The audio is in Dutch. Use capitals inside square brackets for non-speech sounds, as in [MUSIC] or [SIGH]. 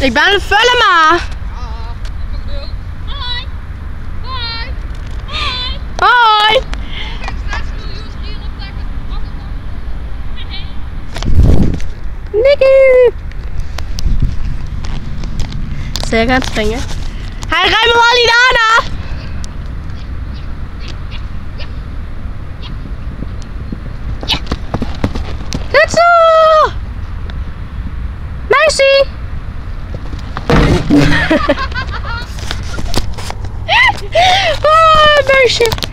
Ik ben een Vullema. Hoi. Hoi. Hoi. Nicky. Ze gaat springen. Hij rijdt me wel niet aan, hè? Goed zo! [LAUGHS] oh, no shit.